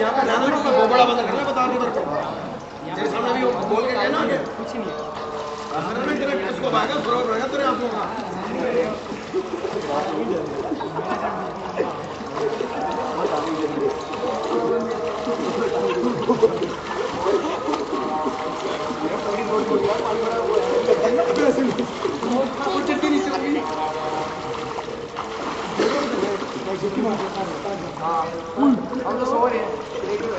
यहाँ पे ध्यान रखो वो बड़ा बंदा घर में बता नहीं रखो तेरे सामने भी बोल के गए ना कुछ नहीं घर में तेरे उसको भागा, बराबर रहेगा तेरे आप लोग हाँ हम तो सो रहे हैं।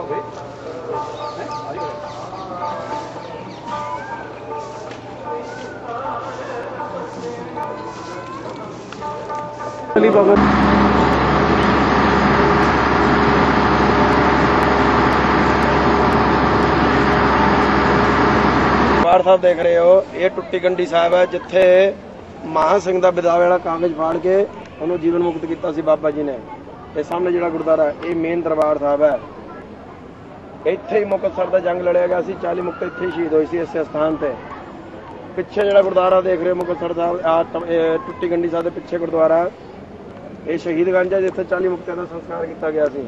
ਹੋਵੇ ਦਰਬਾਰ ਸਾਹਿਬ ਦੇਖ ਰਹੇ ਹੋ ਇਹ ਟੁੱਟੀ ਗੰਡੀ ਸਾਹਿਬ ਹੈ ਜਿੱਥੇ ਮਹਾ ਸਿੰਘ ਦਾ ਵਿਦਾਵੇ ਵਾਲਾ ਕਾਗਜ਼ ਫਾੜ ਕੇ ਉਹਨੂੰ ਜੀਵਨ ਮੁਕਤ ਕੀਤਾ ਸੀ ਬਾਬਾ ਜੀ ਨੇ। ਤੇ ਸਾਹਮਣੇ ਜਿਹੜਾ ਗੁਰਦਾਰਾ ਇਹ ਮੇਨ ਦਰਬਾਰ ਸਾਹਿਬ ਹੈ। ਇੱਥੇ ਹੀ ਮੁਕਤਸਰ ਦਾ ਜੰਗ ਲੜਿਆ ਗਿਆ ਸੀ 40 ਮੁਕਤ ਇੱਥੇ ਹੀ ਸ਼ਹੀਦ ਹੋਏ ਸੀ ਇਸੇ ਸਥਾਨ ਤੇ। ਪਿੱਛੇ ਜਿਹੜਾ ਗੁਰਦੁਆਰਾ ਦੇਖ ਰਹੇ ਹੋ ਮੁਕਤਸਰ ਸਾਹਿਬ, ਆ ਟੁੱਟੀ ਗੰਡੀ ਸਾਹਿਬ ਦੇ ਪਿੱਛੇ ਗੁਰਦੁਆਰਾ। ਇਹ ਸ਼ਹੀਦਗੰਜ ਹੈ ਜਿੱਥੇ 40 ਮੁਕਤਿਆਂ ਦਾ ਸੰਸਕਾਰ ਕੀਤਾ ਗਿਆ ਸੀ।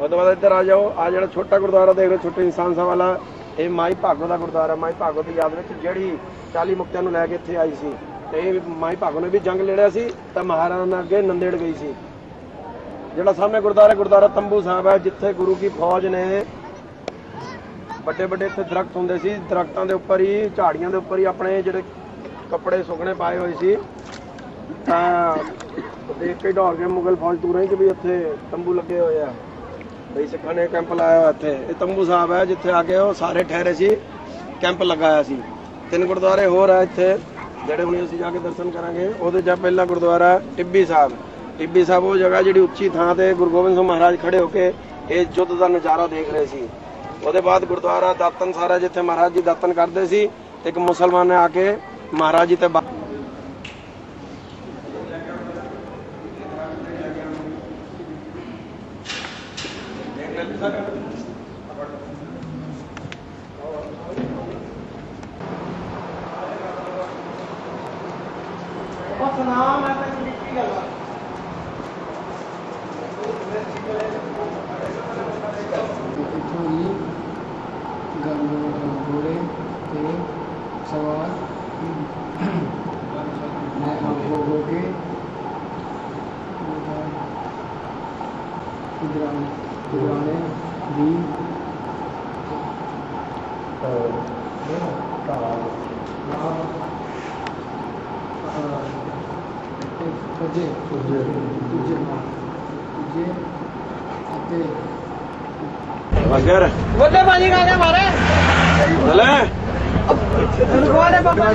ਉਹ ਤੋਂ ਬਾਅਦ ਇੱਧਰ ਆ ਜਾਓ, ਆ ਜਿਹੜਾ ਛੋਟਾ ਗੁਰਦੁਆਰਾ ਦੇਖ ਰਹੇ ਹੋ, ਛੋਟੇ ਇਨਸਾਨ ਸਾਹਿਬ ਵਾਲਾ, ਇਹ ਮਾਈ ਭਾਗੋ ਦਾ ਗੁਰਦੁਆਰਾ, ਮਾਈ ਭਾਗੋ ਦੀ ਯਾਦ ਵਿੱਚ ਜਿਹੜੀ 40 ਮੁਕਤਿਆਂ ਨੂੰ ਲੈ ਕੇ ਇੱਥੇ ਆਈ ਸੀ। ਤੇ ਇਹ ਮਾਈ ਭਾਗੋ ਨੇ ਵੀ ਜੰਗ ਲੜਿਆ ਸੀ, ਤਾਂ ਮਹਾਰਾਣਾ ਨੇ ਅੱਗੇ ਨੰਦੇੜ ਗਈ ਸੀ। ਜਿਹੜਾ ਸਾਹਮਣੇ ਗੁਰਦੁਆਰਾ ਗੁਰਦੁਆਰਾ ਤੰਬੂ ਸਾਹਿਬ ਹੈ, ਜਿੱਥੇ ਗੁਰੂ ਕੀ ਫੌਜ ਨੇ ਵੱਡੇ ਵੱਡੇ ਇੱਥੇ ਦਰਖਤ ਹੁੰਦੇ ਸੀ। ਦਰਖਤਾਂ ਦੇ ਉੱਪਰ ਹੀ, ਝਾੜੀਆਂ ਦੇ ਉੱਪਰ ਹੀ ਆਪਣੇ ਜਿਹੜੇ ਕੱਪੜੇ ਸੁੱਕਣੇ ਪਾਏ ਹੋਏ ਸੀ। ਤਾਂ ਦੇਖ ਕੇ ਡਰ ਗਏ ਮੁਗਲ ਫੌਜ ਦੂਰੋਂ ਹੀ ਕਿ ਵੀ ਇੱਥੇ ਤੰਬੂ ਲੱਗੇ ਹੋਏ ਆ। ਬਈ ਸਿੱਖਾਂ ਨੇ ਕੈਂਪ ਲਾਇਆ ਹੋਇਆ ਇੱਥੇ। ਇਹ ਤੰਬੂ ਸਾਹਿਬ ਹੈ, ਜਿੱਥੇ ਆ ਕੇ ਉਹ ਸਾਰੇ ਠਹਿਰੇ ਸੀ। ਕੈਂਪ ਲਗਾਇਆ ਸੀ। ਤਿੰਨ ਗੁਰਦੁਆਰੇ ਹੋਰ ਆ ਇੱਥੇ, ਜਿਹੜੇ ਹੁਣ ਅਸੀਂ ਜਾ ਕੇ ਦਰਸ਼ਨ ਕਰਾਂਗੇ। ਉਹਦੇ ਜਾਂ ਪਹਿਲਾ ਗੁਰਦੁਆਰਾ ਟਿੱਬੀ ਸਾਹਿਬ। ਟਿੱਬੀ ਸਾਹਿਬ ਉਹ ਜਗ੍ਹਾ ਜਿਹੜੀ ਉੱਚੀ ਥਾਂ ਤੇ ਗੁਰੂ ਗੋਬਿੰਦ ਸਿੰਘ ਮਹਾਰਾਜ ਖੜੇ ਹੋ ਕੇ ਇਹ ਯੁੱਧ ਦਾ ਨਜ਼ਾਰਾ ਦੇਖ ਰਹੇ ਸੀ। ਉਹਦੇ ਬਾਅਦ ਗੁਰਦੁਆਰਾ ਦਾਤਨ ਸਾਰਾ ਜਿੱਥੇ ਮਹਾਰਾਜ ਜੀ ਦਾਤਨ ਕਰਦੇ ਸੀ ਤੇ ਇੱਕ ਮੁਸਲਮਾਨ ਨੇ ਆ ਕੇ ਮਹਾਰਾਜ ਜੀ ਤੇ ਬਾ- ਇੱਥੋਂ ਹੀ ਗੰਗੋ ਘੋੜੇ ਤੇ ਸਵਾਰ ਮੈਂ ਆਪਕੋ ਹੋ ਕੇ ਇਧਰਾਂ ਇਧਰਾਨੇ ਦੀ ਤੁਝੇ ਤੁਝੇ ਤੁਝੇ ਲੱਗੇ ਅਤੇ ਵਗਰ। ਵੱਡੇ ਬਾਜੀ ਗਾਣੇ ਮਾਰੇ। ਹਲੇ ਰੁਕਵਾ ਦੇ ਬਾਬਾ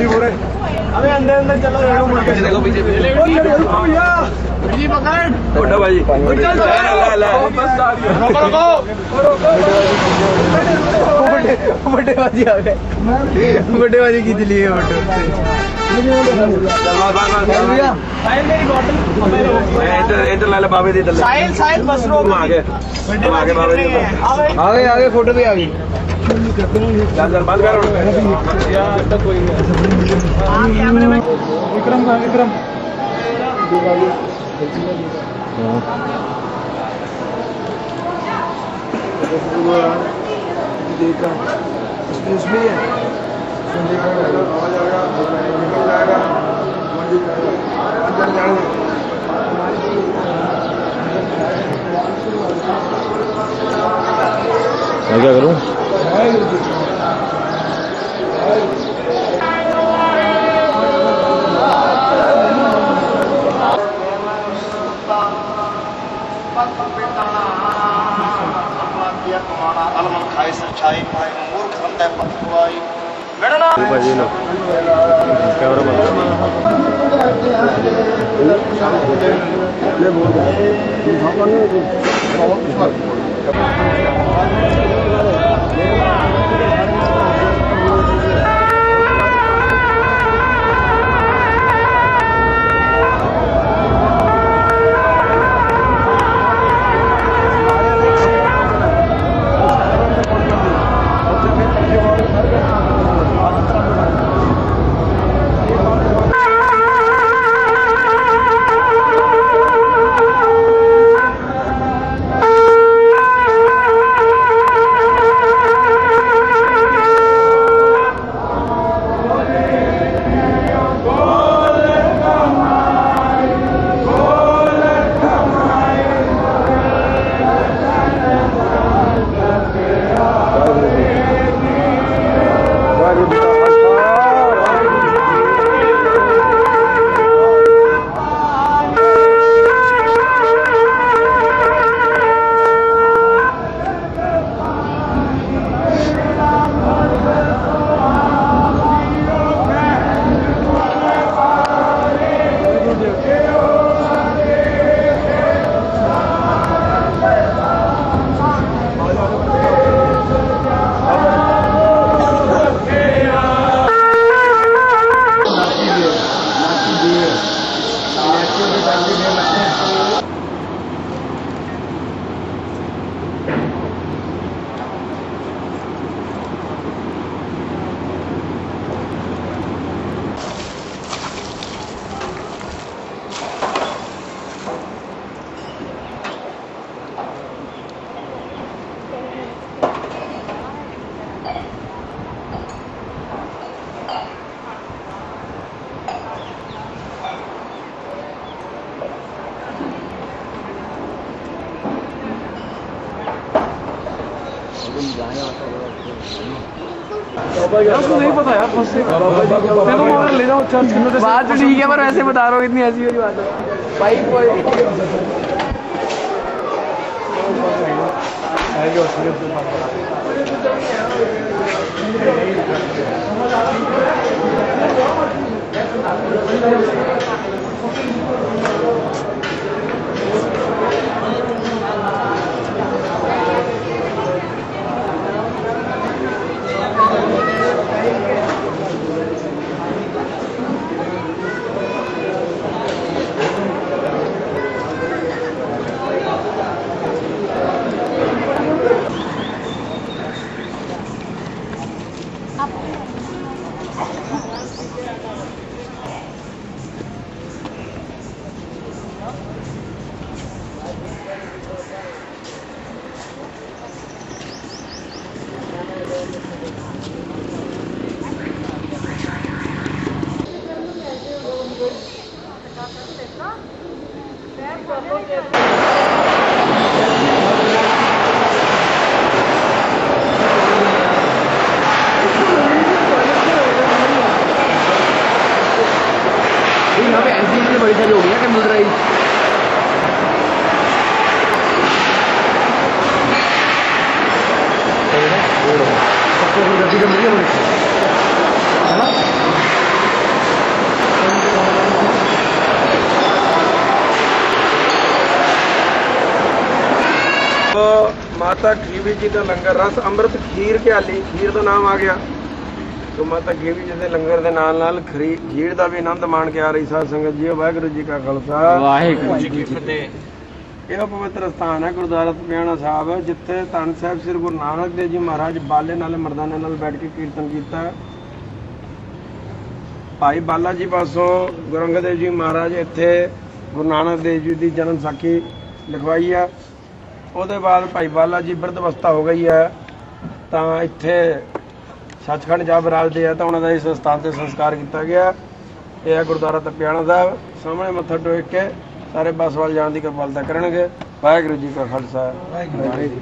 ਅਰੇ ਅੰਦਰ ਅੰਦਰ ਚਲੋ ਦੇਖੋ ਪਿੱਛੇ ਪਿੱਛੇ। ਉਹ ਯਾਰ भाजी पकड़ छोटा भाजी रोको रोको। बड़े बाजी आ गए। बड़े भाजी की दिली फ़ोटो आगे। आगे फ़ोटो भी आ गई। विक्रम विक्रम। देखा उसमें उसमें है अंदर जाएगा मैं क्या करूँ छाई माई मूर्ख अंधे पछुआई मेरा नाम भाई लो। कैमरा बंद ले बोल हम ने बहुत विश्वास नहीं पता यार ले जाओ चर्च के बात तो ठीक है, पर वैसे बता रहा हूँ, इतनी ऐसी वाली बात है। भाई कोई ਮਾਤਾ ਖੀਵੀ ਜੀ ਦਾ ਲੰਗਰ ਰਸ ਅੰਮ੍ਰਿਤ ਖੀਰ ਘਿਆਲੀ ਖੀਰ ਦਾ ਨਾਮ ਆ ਗਿਆ। ਤੋ ਮਾਤਾ ਖੀਵੀ ਜੀ ਦੇ ਲੰਗਰ ਦੇ ਨਾਲ ਨਾਲ ਖਰੀ ਦਾ ਵੀ ਆਨੰਦ ਮਾਣ ਕੇ ਆ ਰਹੀ ਸਾਧ ਸੰਗਤ ਜੀ ਵਾਹਿਗੁਰੂ ਜੀ ਕਾ ਖਾਲਸਾ। ਵਾਹਿਗੁਰੂ ਜੀ ਕੀ ਫਤਿਹ। ਇਹ ਪਵਿੱਤਰ ਸਥਾਨ ਹੈ ਗੁਰਦੁਆਰਾ ਪਿਆਣਾ ਸਾਹਿਬ ਜਿੱਥੇ ਧੰਨ ਸਾਹਿਬ ਸ੍ਰੀ ਗੁਰੂ ਨਾਨਕ ਦੇਵ ਜੀ ਮਹਾਰਾਜ ਬਾਲੇ ਨਾਲ ਮਰਦਾਨੇ ਨਾਲ ਬੈਠ ਕੇ ਕੀਰਤਨ ਕੀਤਾ। ਭਾਈ ਬਾਲਾ ਜੀ ਪਾਸੋਂ ਗੁਰੂ ਅੰਗਦ ਦੇਵ ਜੀ ਮਹਾਰਾਜ ਇੱਥੇ ਗੁਰੂ ਨਾਨਕ ਦੇਵ ਜੀ ਦੀ ਜਨਮ ਸਾਖੀ ਲਿਖਵਾਈ ਆ। ਉਹਦੇ ਬਾਅਦ ਭਾਈ ਬਾਲਾ ਜੀ ਬਿਰਧ ਅਵਸਥਾ ਹੋ ਗਈ ਹੈ, ਤਾਂ ਇੱਥੇ ਸੱਚਖੰਡ ਜਾ ਬਰਾਜਦੇ ਆ, ਤਾਂ ਉਹਨਾਂ ਦਾ ਇਸ ਸਥਾਨ ਤੇ ਸੰਸਕਾਰ ਕੀਤਾ ਗਿਆ। ਇਹ ਹੈ ਗੁਰਦੁਆਰਾ ਤਪਿਆਣਾ ਸਾਹਿਬ, ਸਾਹਮਣੇ ਮੱਥਾ ਟੇਕ ਕੇ ਸਾਰੇ ਬੱਸ ਵੱਲ ਜਾਣ ਦੀ ਕਿਰਪਾਲਤਾ ਕਰਨਗੇ। ਵਾਹਿਗੁਰੂ ਜੀ ਕਾ ਖਾਲਸਾ। ਵਾਹਿਗੁਰੂ ਜੀ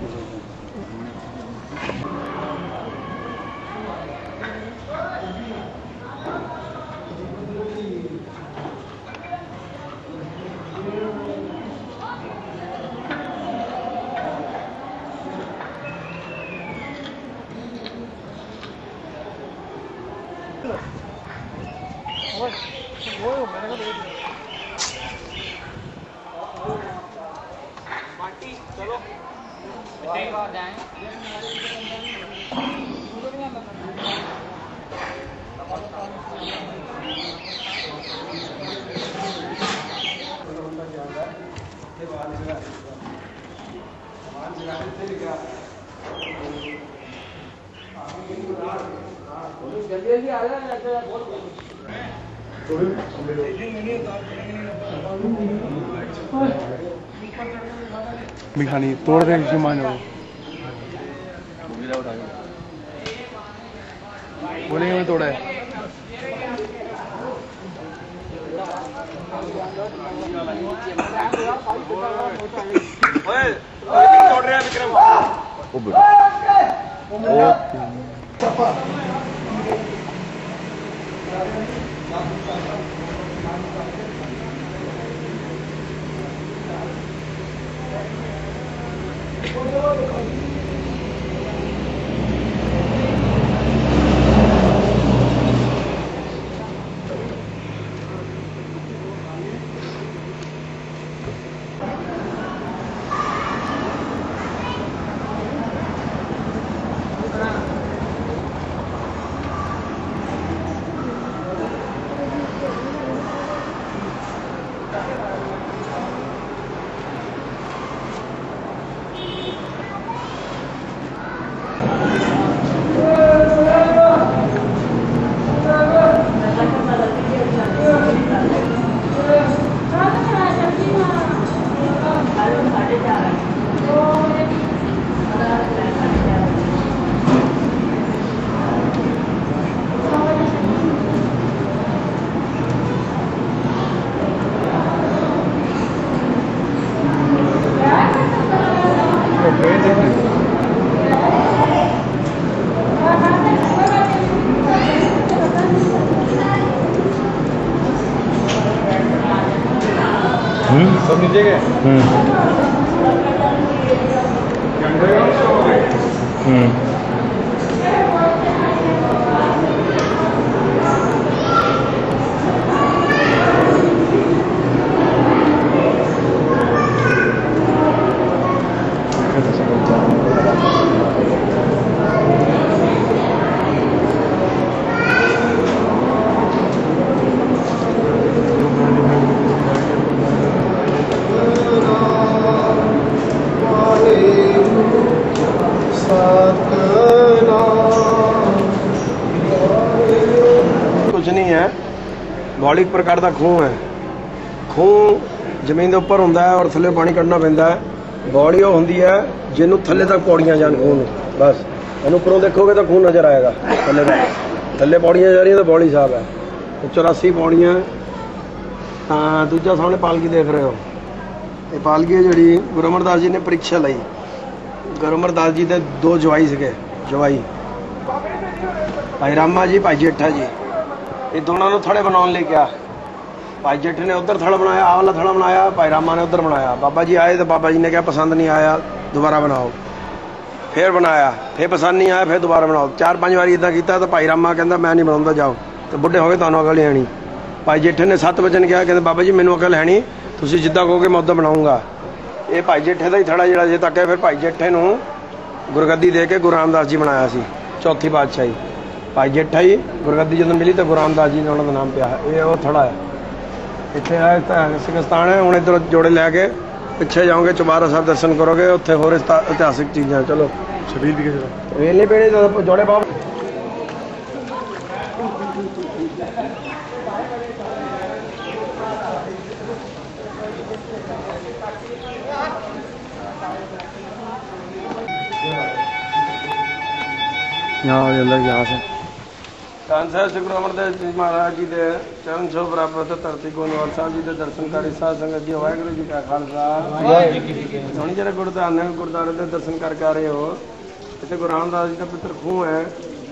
Humano. बोलेंगे मैं थोड़ा है ओ बेटा ओ पापा Thank you. Thank you. Mm. ਪ੍ਰਕਾਰ ਦਾ ਖੂਹ ਹੈ। ਖੂਹ ਜ਼ਮੀਨ ਦੇ ਉੱਪਰ ਹੁੰਦਾ ਹੈ ਔਰ ਥੱਲੇ ਪਾਣੀ ਕੱਢਣਾ ਪੈਂਦਾ ਹੈ। ਬੋਲੀ ਉਹ ਹੁੰਦੀ ਹੈ ਜਿਹਨੂੰ ਥੱਲੇ ਤੱਕ ਪੌੜੀਆਂ ਜਾਣ ਖੂਹ ਨੂੰ। ਬਸ। ਇਹਨੂੰ ਉੱਪਰੋਂ ਦੇਖੋਗੇ ਤਾਂ ਖੂਹ ਨਜ਼ਰ ਆਏਗਾ। ਥੱਲੇ ਥੱਲੇ ਪੌੜੀਆਂ ਜਾ ਰਹੀਆਂ ਤਾਂ ਬੋਲੀ ਸਾਹਿਬ ਹੈ। ਤੇ 84 ਪੌੜੀਆਂ। ਤਾਂ ਦੂਜਾ ਸਾਹਮਣੇ ਪਾਲਕੀ ਦੇਖ ਰਹੇ ਹੋ। ਇਹ ਪਾਲਕੀ ਹੈ ਜਿਹੜੀ ਗੁਰੂ ਅਮਰਦਾਸ ਜੀ ਨੇ ਪ੍ਰੀਖਿਆ ਲਈ। ਗੁਰੂ ਅਮਰਦਾਸ ਜੀ ਦੇ ਦੋ ਜਵਾਈ ਸੀਗੇ। ਜਵਾਈ। ਭਾਈ ਰਾਮਾ ਜੀ, ਭਾਈ ਜੇਠਾ ਜੀ। ਇਹ ਦੋਨਾਂ ਨੂੰ ਥੜੇ ਬਣਾਉਣ ਲਈ ਕਿਹਾ। ਭਾਈ ਜੇਠ ਨੇ ਉਧਰ ਥੜਾ ਬਣਾਇਆ, ਆਹ ਵਾਲਾ ਥੜਾ ਬਣਾਇਆ, ਭਾਈ ਰਾਮਾ ਨੇ ਉਧਰ ਬਣਾਇਆ। ਬਾਬਾ ਜੀ ਆਏ ਤਾਂ ਬਾਬਾ ਜੀ ਨੇ ਕਿਹਾ, ਪਸੰਦ ਨਹੀਂ ਆਇਆ, ਦੁਬਾਰਾ ਬਣਾਓ। ਫੇਰ ਬਣਾਇਆ, ਫੇਰ ਪਸੰਦ ਨਹੀਂ ਆਇਆ, ਫੇਰ ਦੁਬਾਰਾ ਬਣਾਓ। ਚਾਰ ਪੰਜ ਵਾਰੀ ਇਦਾਂ ਕੀਤਾ ਤਾਂ ਭਾਈ ਰਾਮਾ ਕਹਿੰਦਾ, ਮੈਂ ਨਹੀਂ ਬਣਾਉਂਦਾ, ਜਾਓ। ਤੇ ਬੁੱਢੇ ਹੋ ਗਏ, ਤੁਹਾਨੂੰ ਅਕਲ ਨਹੀਂ। ਆਣੀ ਭਾਈ ਜੇਠੇ ਨੇ ਸੱਤ ਵਚਨ ਕਿਹਾ, ਕਹਿੰਦੇ, ਬਾਬਾ ਜੀ, ਮੈਨੂੰ ਅਕਲ ਹੈ ਨਹੀਂ, ਤੁਸੀਂ ਜਿੱਦਾਂ ਕਹੋਗੇ ਮੈਂ ਉਦਾਂ ਬਣਾਉਂਗਾ। ਇਹ ਭਾਈ ਜੇਠੇ ਦਾ ਹੀ ਥੜਾ ਜਿਹੜਾ ਜੇ ਤੱਕ ਹੈ, ਫਿਰ ਭਾਈ ਜੇਠੇ ਨੂੰ ਗੁਰਗੱਦੀ ਦੇ ਕੇ ਗੁਰੂ ਰਾਮਦਾਸ ਜੀ ਬਣਾਇਆ ਸੀ, ਚੌਥੀ ਪਾਤਸ਼ਾਹੀ। ਭਾਈ ਜੇਠਾ ਜੀ, ਗੁਰਗੱਦੀ ਜਦੋਂ ਮਿਲੀ ਤਾਂ ਗੁਰੂ ਰਾਮਦਾਸ ਜੀ ਨੇ ਉਹਨਾਂ ਦਾ ਨਾਮ ਪਿਆ, ਇਹ ਉਹ ਥੜਾ ਹੈ। ਇੱਥੇ ਆ ਤਾਂ ਸਿੰਘ ਸਥਾਨ ਹੈ ਹੁਣ ਇੱਧਰ ਜੋੜੇ ਲੈ ਕੇ ਪਿੱਛੇ ਜਾਓਗੇ ਚੁਬਾਰਾ ਸਾਹਿਬ ਦਰਸ਼ਨ ਕਰੋਗੇ ਉੱਥੇ ਹੋਰ ਇਸਤਾ- ਇਤਿਹਾਸਿਕ ਚੀਜ਼ਾਂ ਚਲੋ छबील दिखे जरा ਵੇਲ ਨਹੀਂ ਪੈਣੀ ਤਾਂ ਜੋੜੇ ਬਾਬ यहाँ अंदर यहाँ से ਧੰਨ ਸਾਹਿਬ ਸ੍ਰੀ ਗੁਰੂ ਅਮਰਦਾਸ ਜੀ ਮਹਾਰਾਜ ਜੀ ਦੇ ਚਰਨ ਛੋਹ ਪ੍ਰਾਪਤ ਧਰਤੀ ਗੋਨਵਾਲ ਸਾਹਿਬ ਜੀ ਦੇ ਦਰਸ਼ਨ ਕਰੀ ਸਾਧ ਸੰਗਤ ਜੀ, ਵਾਹਿਗੁਰੂ ਜੀ ਕਾ ਖਾਲਸਾ। ਵਾਹਿਗੁਰੂ ਜੀ ਕੀ ਫਤਿਹ ਹੁਣ ਜਿਹੜੇ ਗੁਰਦਾਨ ਹੈ, ਗੁਰਦਾਰੇ ਦੇ ਦਰਸ਼ਨ ਕਰਕੇ ਆ ਰਹੇ ਹੋ। ਇੱਥੇ ਗੁਰੂ ਰਾਮਦਾਸ ਜੀ ਦਾ ਪਿੱਤਰ ਖੂਹ ਹੈ,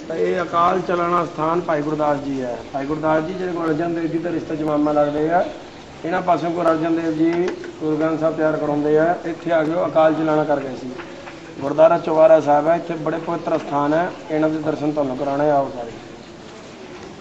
ਤਾਂ ਇਹ ਅਕਾਲ ਚਲਾਣਾ ਸਥਾਨ ਭਾਈ ਗੁਰਦਾਸ ਜੀ ਹੈ। ਭਾਈ ਗੁਰਦਾਸ ਜੀ ਜਿਹੜੇ ਗੁਰੂ ਅਰਜਨ ਦੇਵ ਜੀ ਦਾ ਰਿਸ਼ਤਾ ਜਮਾਮਾ ਲੱਗਦੇ ਆ, ਇਹਨਾਂ ਪਾਸੋਂ ਗੁਰੂ ਅਰਜਨ ਦੇਵ ਜੀ ਗੁਰੂ ਗ੍ਰੰਥ ਸਾਹਿਬ ਤਿਆਰ ਕਰਾਉਂਦੇ ਆ। ਇੱਥੇ ਆ ਕੇ ਉਹ ਅਕਾਲ ਚਲਾਣਾ ਕਰ ਗਏ ਸੀ। ਗੁਰਦਾਰਾ ਚੌਬਾਰਾ ਸਾਹਿਬ ਹੈ, ਇੱਥੇ ਬੜੇ ਪਵਿੱਤਰ ਸਥਾਨ ਹੈ, ਇਹਨਾਂ ਦੇ ਦਰਸ਼ਨ ਤੁਹਾਨੂੰ ਕਰਾਣੇ ਆਓ ਸਾਰੇ।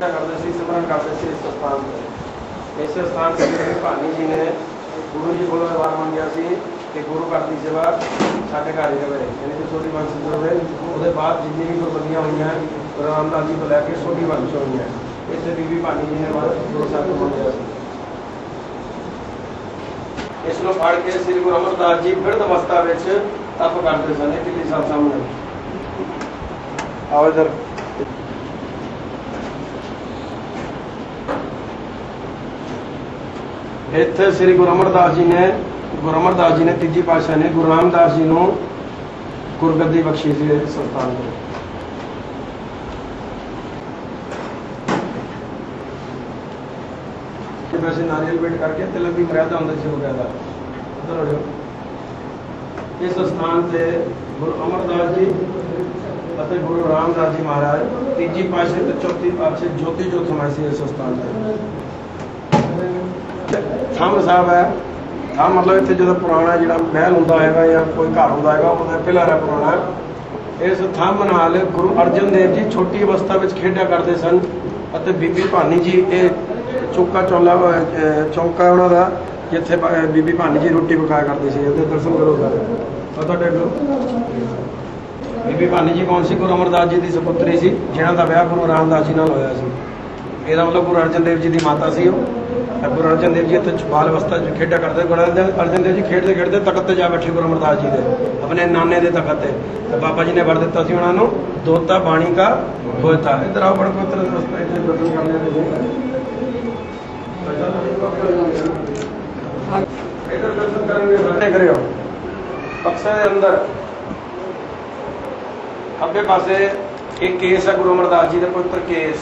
ਸਾਰੇ ਕਰਦੇ ਸੀ ਸਿਮਰਨ ਕਰਦੇ ਸੀ, ਇਸ ਸਥਾਨ ਤੇ। ਇਸ ਸਥਾਨ ਤੇ ਭਾਨੀ ਜੀ ਨੇ, ਗੁਰੂ ਜੀ ਕੋਲੋਂ ਵਾਰ ਮੰਗਿਆ ਸੀ ਕਿ ਗੁਰੂ ਘਰ ਦੀ ਸੇਵਾ ਸਾਡੇ ਘਰ ਹੀ ਰਵੇ ਯਾਨੀ ਕਿ ਛੋਟੀ ਬੰਸ਼ ਹੋਵੇ ਉਹਦੇ ਬਾਅਦ ਜਿੰਨੀ ਵੀ ਗੁਰਬੰਦੀਆਂ ਹੋਈਆਂ, ਰਾਮਦਾਸ ਜੀ ਤੋਂ ਲੈ ਕੇ ਛੋਟੀ ਵੰਸ਼ ਹੋਈਆਂ। ਇੱਥੇ ਬੀਬੀ ਭਾਨੀ ਜੀ ਨੇ ਵਾਰ ਗੁਰੂ ਸਾਹਿਬ ਤੋਂ ਮੰਗਿਆ ਸੀ। ਇਸ ਨੂੰ ਫੜ ਕੇ ਸ੍ਰੀ ਗੁਰੂ ਅਮਰਦਾਸ ਜੀ ਬਿਰਧ ਅਵਸਥਾ ਵਿੱਚ ਤਪ ਕਰਦੇ ਸਨ, ਇਹ ਕਿਲੀ ਸਾਹਿਬ ਸਾਹਮਣੇ। ਆਓ ਇਧਰ। ਇੱਥੇ ਸ੍ਰੀ ਗੁਰੂ ਅਮਰਦਾਸ ਜੀ ਨੇ, ਗੁਰੂ ਅਮਰਦਾਸ ਜੀ ਨੇ ਤੀਜੀ ਪਾਤਸ਼ਾਹ ਨੇ ਗੁਰੂ ਰਾਮਦਾਸ ਜੀ ਨੂੰ ਗੁਰਗੱਦੀ ਬਖਸ਼ੀ ਸੀ ਇਸ ਨੂੰ। ਕਿ ਵੈਸੇ ਨਾਰੀਅਲ ਵੇਟ ਕਰਕੇ ਤਿਲਕ ਦੀ ਮਰਿਆਦਾ ਹੁੰਦਾ ਸੀ ਬਕਾਇਦਾ ਉਧਰ ਹੋ ਜਾਓ। ਇਸ ਸਥਾਨ ਤੇ ਗੁਰੂ ਅਮਰਦਾਸ ਜੀ ਅਤੇ ਗੁਰੂ ਰਾਮਦਾਸ ਜੀ ਮਹਾਰਾਜ ਤੀਜੀ ਪਾਤਸ਼ਾਹ ਤੇ ਚੌਥੀ ਪਾਤਸ਼ਾਹ ਜੋਤੀ ਜੋਤ ਸਮਾਏ ਸੀ ਇਸ ਸਥਾਨ ਤੇ। ਥੰਮ ਸਾਹਿਬ ਹੈ। ਥੰਮ ਮਤਲਬ ਇੱਥੇ ਜਦੋਂ ਪੁਰਾਣਾ ਜਿਹੜਾ ਮਹਿਲ ਹੁੰਦਾ ਹੈਗਾ ਜਾਂ ਕੋਈ ਘਰ ਹੁੰਦਾ ਹੈਗਾ ਉਹਦਾ ਪਿਲਰ ਹੈ ਪੁਰਾਣਾ ਇਸ ਥੰਮ ਨਾਲ ਗੁਰੂ ਅਰਜਨ ਦੇਵ ਜੀ ਛੋਟੀ ਅਵਸਥਾ ਵਿੱਚ ਖੇਡਿਆ ਕਰਦੇ ਸਨ ਅਤੇ ਬੀਬੀ ਭਾਨੀ ਜੀ ਇਹ ਚੌਕਾ ਚੌਲਾ ਅਹ, ਚੌਂਕਾ ਉਹਨਾਂ ਦਾ ਜਿੱਥੇ ਬੀਬੀ ਭਾਨੀ ਜੀ ਰੋਟੀ ਪਕਾਇਆ ਕਰਦੇ ਸੀ ਇਹਦੇ ਦਰਸ਼ਨ ਕਰੋ ਸਾਰੇ। ਪਤਾ ਟੇਕੋ ਬੀਬੀ ਭਾਨੀ ਜੀ ਕੌਣ ਸੀ? ਗੁਰੂ ਅਮਰਦਾਸ ਜੀ ਦੀ ਸੁਪੁੱਤਰੀ ਸੀ ਜਿਹਨਾਂ ਦਾ ਵਿਆਹ ਗੁਰੂ ਰਾਮਦਾਸ ਜੀ ਨਾਲ ਹੋਇਆ ਸੀ। ਇਹਦਾ ਮਤਲਬ ਗੁਰੂ ਅਰਜਨ ਦੇਵ ਜੀ ਦੀ ਮਾਤਾ ਸੀ ਉਹ। ਗੁਰੂ ਅਰਜਨ ਦੇਵ ਜੀ ਇੱਥੇ ਬਾਲ ਅਵਸਥਾ 'ਚ ਖੇਡਿਆ ਕਰਦੇ ਗੁਰੂ ਅਰਜਨ ਦੇਵ ਜੀ ਖੇਡਦੇ ਖੇਡਦੇ ਤਖਤ ਤੇ ਜਾ ਬੈਠੇ ਗੁਰੂ ਅਮਰਦਾਸ ਜੀ ਦੇ, ਆਪਣੇ ਨਾਨੇ ਦੇ ਤਖਤ ਤੇ। ਤੇ ਬਾਬਾ ਜੀ ਨੇ ਵਰ ਦਿੱਤਾ ਸੀ ਉਹਨਾਂ ਨੂੰ, ਦੋਤਾ ਬਾਣੀ ਕਾ ਹੋਤਾ ਇਧਰ ਆਓ ਬੜ ਪਵਿੱਤਰ ਰਸਤਾ ਇੱਥੇ ਦਰਸ਼ਨ ਕਰ ਲਿਆ ਇਧਰ ਦਰਸ਼ਨ ਕਰਾਂਗੇ ਸਾਰੇ ਕਰਿਓ। ਬਕਸੇ ਦੇ ਅੰਦਰ। ਖੱਬੇ ਪਾਸੇ ਇੱਕ ਕੇਸ ਹੈ ਗੁਰੂ ਅਮਰਦਾਸ ਜੀ ਦੇ ਪਵਿੱਤਰ ਕੇਸ।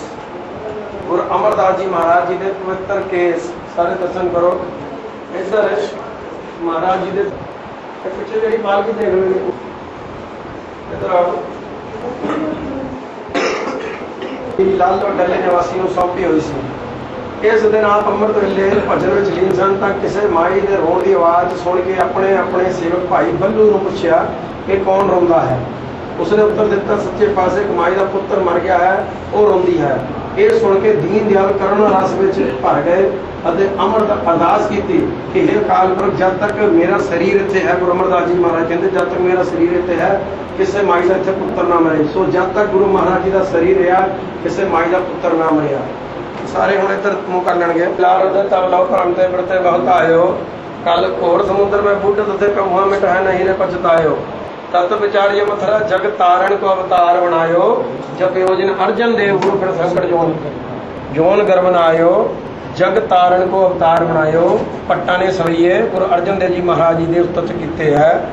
ਗੁਰੂ ਅਮਰਦਾਸ ਜੀ ਮਹਾਰਾਜ ਜੀ ਦੇ ਪਵਿੱਤਰ ਕੇਸ ਸਾਰੇ ਦਰਸ਼ਨ ਕਰੋ। ਇੱਧਰ ਮਹਾਰਾਜ ਜੀ ਦੇ ਪਿੱਛੇ ਜਿਹੜੀ ਪਾਲਕੀ ਦੇਖ ਰਹੇ ਇੱਧਰ ਆਓ। ਇਹ ਲਾਲ ਤੋਂ ਡੱਲੇ ਨਿਵਾਸੀ ਨੂੰ ਸੌਂਪੀ ਹੋਈ ਸੀ। ਇਸ ਦਿਨ ਆਪ ਅੰਮ੍ਰਿਤ ਵੇਲੇ ਭਜਨ ਵਿੱਚ ਲੀਨ ਸਨ ਤਾਂ ਕਿਸੇ ਮਾਈ ਦੇ ਰੋਣ ਦੀ ਆਵਾਜ਼ ਸੁਣ ਕੇ ਆਪਣੇ ਆਪਣੇ ਸੇਵਕ ਭਾਈ ਬੱਲੂ ਨੂੰ ਪੁੱਛਿਆ ਕਿ ਕੌਣ ਰੋਂਦਾ ਹੈ। ਉਸਨੇ ਉੱਤਰ ਦਿੱਤਾ, ਸੱਚੇ ਪਾਸੇ ਕਮਾਈ ਦਾ ਪੁੱਤਰ ਮਰ ਗਿਆ ਹੈ, ਉਹ ਰੋਂਦੀ ਹੈ। ਇਹ ਸੁਣ ਕੇ ਦੀਨ ਦਿਆਲ ਕਰੁਣਾ ਰਸ ਵਿੱਚ ਭਰ ਗਏ ਅਤੇ ਅਮਰ ਅਰਦਾਸ ਕੀਤੀ ਕਿ हे ਕਾਲ ਪੁਰਖ ਜਦ ਤੱਕ ਮੇਰਾ ਸਰੀਰ ਇੱਥੇ ਹੈ, ਗੁਰੂ ਅਮਰਦਾਸ ਜੀ ਮਹਾਰਾਜ ਕਹਿੰਦੇ, ਜਦ ਤੱਕ ਮੇਰਾ ਸਰੀਰ ਇੱਥੇ ਹੈ, ਕਿਸੇ ਮਾਈ ਦਾ ਇੱਥੇ ਪੁੱਤਰ ਨਾ ਮਰੇ। ਸੋ ਜਦ ਤੱਕ ਗੁਰੂ ਮਹਾਰਾਜ ਜੀ ਦਾ ਸਰੀਰ ਰਿਹਾ, ਕਿਸੇ ਮਾਈ ਦਾ ਪੁੱਤਰ ਨਾ ਮਰਿਆ। ਸਾਰੇ ਹੁਣ ਇੱਧਰ ਮੂੰਹ ਕਰ ਲੈਣਗੇ। ਲਾਰ ਦੇ ਤਬ ਲਓ ਤੇ ਬਰਤੇ ਬਹੁਤ ਆਇਓ। ਕੱਲ ਘੋਰ ਸਮੁੰਦਰ ਮੈਂ ਬੁੱਢ ਤਥੇ ਕਹੂਆ ਮਿਟ ਨਹੀਂ ਰੇ ਪਛਤਾਇਓ। ਤਤ ਵਿਚਾਰਿਓ ਮਥਰਾ ਜਗ ਤਾਰਨ ਕੋ ਅਵਤਾਰ ਬਣਾਇਓ ਜਪਿਓ ਜਿਨ ਅਰਜਨ ਦੇਵ ਗੁਰੂ ਫਿਰ ਸੰਕਟ ਜੋਨ। ਜੋਨ ਗਰਵਨ ਆਇਓ ਜਗ ਤਾਰਨ ਕੋ ਅਵਤਾਰ ਬਣਾਇਓ, ਪੱਟਾਂ ਨੇ ਸਵਈਏ, ਗੁਰੂ ਅਰਜਨ ਦੇਵ ਜੀ ਮਹਾਰਾਜ ਜੀ ਦੇ ਉਸਤਤ ਕੀਤੇ ਹੈ।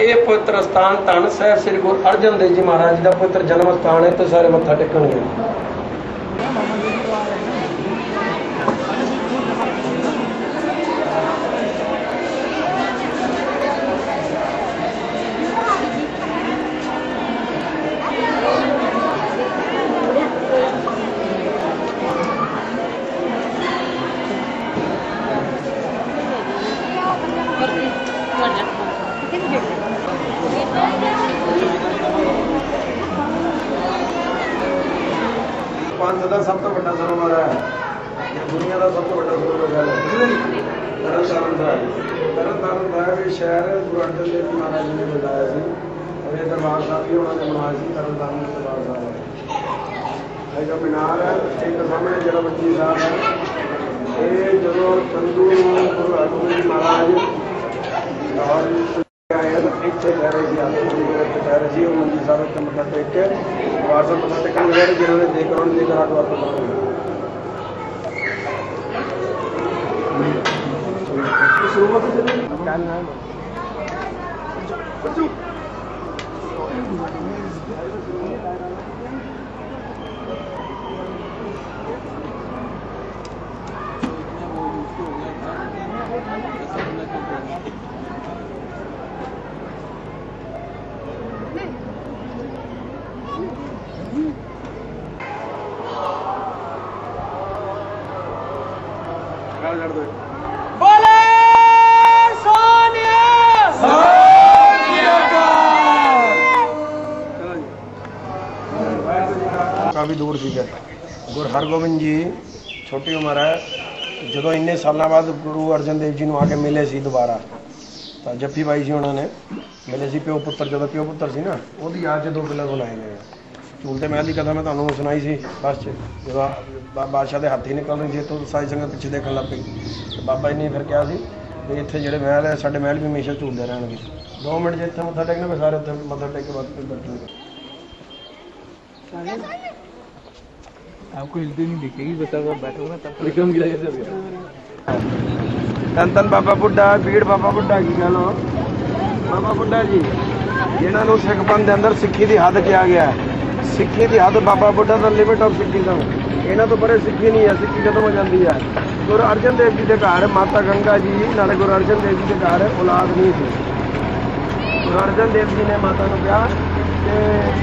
ਇਹ ਪਵਿੱਤਰ ਸਥਾਨ ਧੰਨ ਸਾਹਿਬ ਸ੍ਰੀ ਗੁਰੂ ਅਰਜਨ ਦੇਵ ਜੀ ਮਹਾਰਾਜ ਜੀ ਦਾ ਪਵਿੱਤਰ ਜਨਮ ਸਥਾਨ ਹੈ, ਤੇ ਸਾਰੇ ਮੱਥਾ ਟੇਕਣਗੇ ਪੰਜ ਦਾ ਸਭ ਤੋਂ ਵੱਡਾ ਸਰੋਵਰ ਹੈ ਇਹ ਦੁਨੀਆ ਦਾ ਸਭ ਤੋਂ ਵੱਡਾ ਸਰੋਵਰ ਹੈ ਤਰਨ ਤਾਰਨ ਸਾਹਿਬ ਤਰਨ ਤਾਰਨ ਸਾਹਿਬ ਇਹ ਸ਼ਹਿਰ ਗੁਰੂ ਅਰਜਨ ਦੇਵ ਜੀ ਮਹਾਰਾਜ ਜੀ ਨੇ ਬਣਾਇਆ ਸੀ ਔਰ ਇਹ ਦਰਬਾਰ ਸਾਹਿਬ ਵੀ ਉਹਨਾਂ ਨੇ ਬਣਾਇਆ ਸੀ ਤਰਨ ਤਾਰਨ ਦਰਬਾਰ ਸਾਹਿਬ ਇਹ ਜੋ ਮੀਨਾਰ ਹੈ ਇੱਕ ਸਾਹਮਣੇ ਜਿਹੜਾ ਬੱਚੀ ਸਾਹਿਬ ਹੈ ਇਹ ਜਦੋਂ ਚੰਦੂ ਨੂੰ ਗੁਰੂ ਅਰਜਨ ਦੇਵ ਜੀ ਮਹਾਰਾਜ ਲਾਹੌਰ ਵਿੱਚ ਆਏ ਤਾਂ ਇੱਥੇ ਇੱਥੇ ਕਹਿ ਰਹੇ ਸੀ ਆਪ ਜੀ ਦੇ ਵਿੱਚ ਕਹਿ ਰਹੇ ਸੀ ਉਹ ਮੰਜੀ ਸਾਹਿਬ ਇੱਥੇ ਮੱਥਾ ਟੇਕ ਕੇ ਵਾਰਸਾ ਮੱਥਾ ਟੇਕਣ ਗਏ ਜਿਹਨਾਂ ਨੇ ਦੇ ਕਰੋੜ ਦੇ ਕਰਾ ਕੇ ਵਾਪਸ ਆਉਣਗੇ ਗੱਲ ਛੱਡ ਦੋ ਕਾਫੀ ਦੂਰ ਸੀਗਾ ਗੁਰ ਹਰਗੋਬਿੰਦ ਜੀ, ਛੋਟੀ ਉਮਰ ਹੈ। ਜਦੋਂ ਇੰਨੇ ਸਾਲਾਂ ਬਾਅਦ ਗੁਰੂ ਅਰਜਨ ਦੇਵ ਜੀ ਨੂੰ ਆ ਕੇ ਮਿਲੇ ਸੀ ਦੁਬਾਰਾ, ਤਾਂ ਜੱਫੀ ਬਾਈ ਸੀ ਉਹਨਾਂ ਨੇ। ਮਿਲੇ ਸੀ ਪਿਓ ਪੁੱਤਰ, ਜਦੋਂ ਪਿਓ ਪੁੱਤਰ ਸੀ ਨਾ, ਉਹਦੀ ਯਾਦ 'ਚ ਦੋ ਪਿਲਰ ਬਣਾਏ ਨੇ। ਆ। ਝੂਲਦੇ ਮਹਿਲ ਦੀ ਕਥਾ ਮੈਂ ਤੁਹਾਨੂੰ ਸੁਣਾਈ ਸੀ, ਬਸ 'ਚ, ਜਦੋਂ ਬਾਦਸ਼ਾਹ ਦੇ ਹੱਥੀ ਨਿਕਲ ਰਹੀ ਸੀ ਤੋਂ ਸਾਰੀ ਸੰਗਤ ਪਿੱਛੇ ਦੇਖਣ ਲੱਗ ਪਈ। ਤੇ ਬਾਬਾ ਜੀ ਨੇ ਫਿਰ ਕਿਹਾ ਸੀ ਵੀ ਇੱਥੇ ਜਿਹੜੇ ਮਹਿਲ ਹੈ, ਸਾਡੇ ਮਹਿਲ ਵੀ ਹਮੇਸ਼ਾ ਝੂਲਦੇ ਰਹਿਣਗੇ। 2 ਮਿੰਟ ਜੇ ਇੱਥੇ ਮੱਥਾ ਟੇਕਣਾ, ਫਿਰ ਸਾਰੇ ਉੱਥੇ ਮੱਥਾ ਟੇਕ ਕੇ ਬਾਅਦ ਫਿਰ ਬੈਠਣਗੇ। आपको हिलते नहीं दिखेगी बस अगर बैठो ना तब विक्रम गिरा जैसे अभी ਧੰਨ ਧੰਨ ਬਾਬਾ ਬੁੱਢਾ ਭੀੜ ਬਾਬਾ ਬੁੱਢਾ ਕੀ ਕਹ ਲੋ ਬਾਬਾ ਬੁੱਢਾ ਜੀ ਇਹਨਾਂ ਨੂੰ ਸਿੱਖ ਪੰਥ ਦੇ ਅੰਦਰ ਸਿੱਖੀ ਦੀ ਹੱਦ ਕਿਹਾ ਗਿਆ ਹੈ ਸਿੱਖੀ ਦੀ ਹੱਦ ਬਾਬਾ ਬੁੱਢਾ ਦਾ ਲਿਮਿਟ ਆਫ ਸਿੱਖੀ ਦਾ ਇਹਨਾਂ ਤੋਂ ਪਰੇ ਸਿੱਖੀ ਨਹੀਂ ਹੈ ਸਿੱਖੀ ਖਤਮ ਹੋ ਜਾਂਦੀ ਹੈ ਗੁਰੂ ਅਰਜਨ ਦੇਵ ਜੀ ਦੇ ਘਰ ਮਾਤਾ ਗੰਗਾ ਜੀ ਨਾਲੇ ਗੁਰੂ ਅਰਜਨ ਦੇਵ ਜੀ ਦੇ ਘਰ ਔਲਾਦ ਨਹੀਂ ਸੀ ਗੁਰੂ ਅਰਜਨ ਦੇਵ ਜੀ ਨੇ ਮਾਤਾ ਨੂੰ ਕਿਹਾ ਕਿ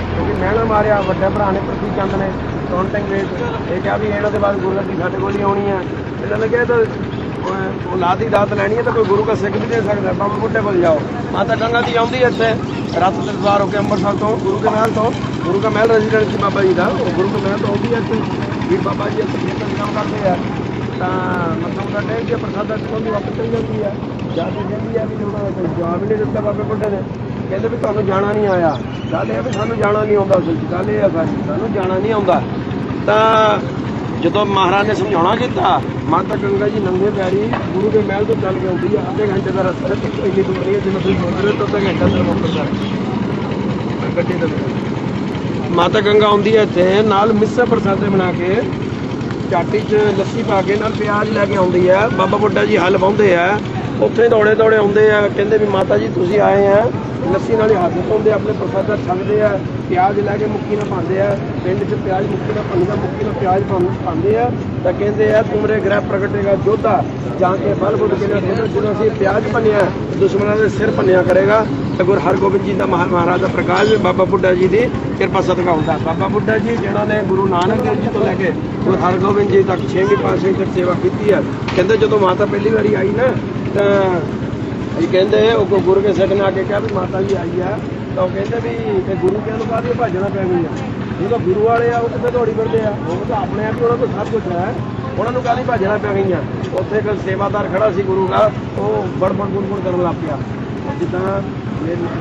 ਕਿਉਂਕਿ ਮਹਿਣਾ ਮਾਰਿਆ ਵੱਡੇ ਭਰਾ ਨੇ ਪ੍ਰਤੀ ਚੰਦ ਨੇ ਕਾਉਂਟਿੰਗ ਰੇਟ ਇਹ ਕਿਹਾ ਵੀ ਇਹਨਾਂ ਦੇ ਬਾਅਦ ਗੁਰੂ ਦੀ ਸਾਡੇ ਕੋਲ ਹੀ ਆਉਣੀ ਹੈ ਇਹਨਾਂ ਨੇ ਕਿਹਾ ਤਾਂ ਉਹ- ਔਲਾਦ ਦੀ ਦਾਤ ਲੈਣੀ ਹੈ ਤਾਂ ਕੋਈ ਗੁਰੂ ਦਾ ਸਿੱਖ ਵੀ ਦੇ ਸਕਦਾ, ਬਾਬਾ ਬੁੱਢੇ ਕੋਲ ਜਾਓ। ਮਾਤਾ ਗੰਗਾ ਜੀ ਆਉਂਦੀ ਹੈ ਇੱਥੇ, ਰਾਤ ਦੇ ਹੋ ਕੇ ਅੰਮ੍ਰਿਤਸਰ ਤੋਂ, ਗੁਰੂ ਦੇ ਮਹਿਲ ਤੋਂ। ਗੁਰੂ ਦਾ ਮਹਿਲ ਰੈਜ਼ੀਡੈਂਸ ਸੀ ਬਾਬਾ ਜੀ ਦਾ, ਉਹ ਗੁਰੂ ਕੇ ਮਹਿਲ ਤੋਂ ਆਉਂਦੀ ਹੈ ਇੱਥੇ। ਵੀ ਬਾਬਾ ਜੀ ਇੱਥੇ ਕੰਮ ਕਰਦੇ ਆ। ਤਾਂ ਮਤਲਬ ਦਾ ਟਾਈਮ ਜੇ ਪ੍ਰਸਾਦਾ ਚੋਂ ਦੀ ਵਾਪਸ ਚਲੀ ਜਾਂਦੀ ਹੈ ਜਾ ਕੇ ਕਹਿੰਦੀ ਹੈ ਵੀ ਉਹਨਾਂ ਦਾ ਕੋਈ ਜਵਾਬ ਹੀ ਨਹੀਂ ਦਿੱਤਾ ਬਾਬੇ ਬੁੱਢੇ ਨੇ। ਕਹਿੰਦੇ ਵੀ ਤੁਹਾਨੂੰ ਜਾਣਾ ਨਹੀਂ ਆਇਆ। ਗੱਲ ਇਹ ਹੈ ਵੀ ਸਾਨੂੰ ਜਾਣਾ ਨਹੀਂ ਆਉਂਦਾ ਅਸਲ ਗੱਲ ਇਹ ਹੈ ਸਾਨੂੰ ਜਾਣਾ ਨਹੀਂ ਆਉਂਦਾ। ਤਾਂ ਜਦੋਂ ਮਹਾਰਾਜ ਨੇ ਸਮਝਾਉਣਾ ਕੀਤਾ, ਮਾਤਾ ਗੰਗਾ ਜੀ ਨੰਗੇ ਪੈਰੀ, ਗੁਰੂ ਦੇ ਮਹਿਲ ਤੋਂ ਚੱਲ ਕੇ ਆਉਂਦੀ ਆ, ਅੱਧੇ ਘੰਟੇ ਦਾ ਰਸਤਾ ਹੈ ਇੰਨੀ ਦੂਰ ਹੈ ਜਿਵੇਂ ਤੁਸੀਂ ਬੋਲ ਰਹੇ ਹੋ ਤਾਂ ਅੱਧਾ ਘੰਟਾ ਤੇ ਵਾਪਸ ਆ ਗੱਡੀ ਦੇ ਮਾਤਾ ਗੰਗਾ ਆਉਂਦੀ ਹੈ ਇੱਥੇ, ਨਾਲ ਮਿੱਸੇ ਪ੍ਰਸਾਦੇ ਬਣਾ ਕੇ ਚਾਟੀ 'ਚ ਲੱਸੀ ਪਾ ਕੇ, ਨਾਲ ਪਿਆਜ਼ ਲੈ ਕੇ ਆਉਂਦੀ ਹੈ ਬਾਬਾ ਬੁੱਢਾ ਜੀ ਹਲ ਵਾਉਂਦੇ ਆ। ਉੱਥੇ ਦੌੜੇ ਦੌੜੇ ਆਉਂਦੇ ਆ, ਕਹਿੰਦੇ ਵੀ ਮਾਤਾ ਜੀ, ਤੁਸੀਂ ਆਏ ਆ, ਲੱਸੀ ਨਾਲ ਹੀ ਹੱਥ ਧੋਂਦੇ ਆਪਣੇ ਪ੍ਰਸਾਦਾ ਛਕਦੇ ਆ, ਪਿਆਜ਼ ਲੈ ਕੇ ਮੁੱਕੀ ਨਾਲ ਪਾਉਂਦੇ ਆ, ਪਿੰਡ 'ਚ ਪਿਆਜ਼ ਮੁੱਕੀ ਨਾਲ ਪਾਉਂਦਾ ਮੁੱਕੀ ਨਾਲ ਪਿਆਜ਼ ਪਾਉਂ- ਪਾਉਂਦੇ ਆ, ਤਾਂ ਕਹਿੰਦੇ ਆ, ਤੁਮਰੇ ਗ੍ਰਹਿ ਪ੍ਰਗਟੇਗਾ ਜੋਧਾ, ਜਾਂ ਕੇ ਬਲ ਬੁੱਧ ਕੇ ਨਾਲ ਜਦੋਂ ਅਸੀਂ ਪਿਆਜ਼ ਭੰਨਿਆ ਦੁਸ਼ਮਣਾਂ ਦੇ ਸਿਰ ਭੰਨਿਆ ਕਰੇਗਾ, ਤਾਂ ਗੁਰੂ ਹਰਗੋਬਿੰਦ ਜੀ ਦਾ ਮਹਾ- ਮਹਾਰਾਜ ਦਾ ਪ੍ਰਕਾਸ਼, ਬਾਬਾ ਬੁੱਢਾ ਜੀ ਦੀ ਕਿਰਪਾ ਸਦਕਾ ਹੁੰਦਾ। ਬਾਬਾ ਬੁੱਢਾ ਜੀ ਜਿਹਨਾਂ ਨੇ ਗੁਰੂ ਨਾਨਕ ਦੇਵ ਜੀ ਤੋਂ ਲੈ ਕੇ ਗੁਰੂ ਹਰਗੋਬਿੰਦ ਜੀ ਤੱਕ 6ਵੀਂ ਪਾਤਸ਼ਾਹੀ ਤੱਕ ਸੇਵਾ ਕੀਤੀ ਹੈ ਕਹਿੰਦੇ ਜਦੋਂ ਮਾਤਾ ਪਹਿਲੀ ਵਾਰੀ ਆਈ ਨਾ ਤਾਂ ਇਹ ਕਹਿੰਦੇ ਉਹ ਗੁਰੂ ਕੇ ਸਿੱਖ ਨੇ ਆ ਕੇ ਕਿਹਾ ਵੀ ਮਾਤਾ ਜੀ ਆਈ ਆ। ਤਾਂ ਉਹ ਕਹਿੰਦੇ ਵੀ ਇਹ ਗੁਰੂ ਕੇ ਅਨੁਸਾਰ ਹੀ ਭਾਜਣਾ ਪੈ ਗਈ ਆ ਜਦੋਂ ਗੁਰੂ ਵਾਲੇ ਆ, ਉਹ ਕਿੱਥੇ ਦੌੜੀ ਫਿਰਦੇ ਆ? ਉਹ ਤਾਂ ਆਪਣੇ ਆਪ ਹੀ ਉਹਨਾਂ ਕੋਲ ਸਭ ਕੁਝ ਹੈ। ਉਹਨਾਂ ਨੂੰ ਕਾਹਦੀ ਭਾਜਣਾ ਪੈ ਗਈਆਂ? ਉੱਥੇ ਇੱਕ ਸੇਵਾਦਾਰ ਖੜਾ ਸੀ ਗੁਰੂ ਦਾ, ਉਹ ਬੜਬੜ ਬੁੜਬੁੜ ਕਰਨ ਲੱਗ ਪਿਆ। ਜਿੱਦਾਂ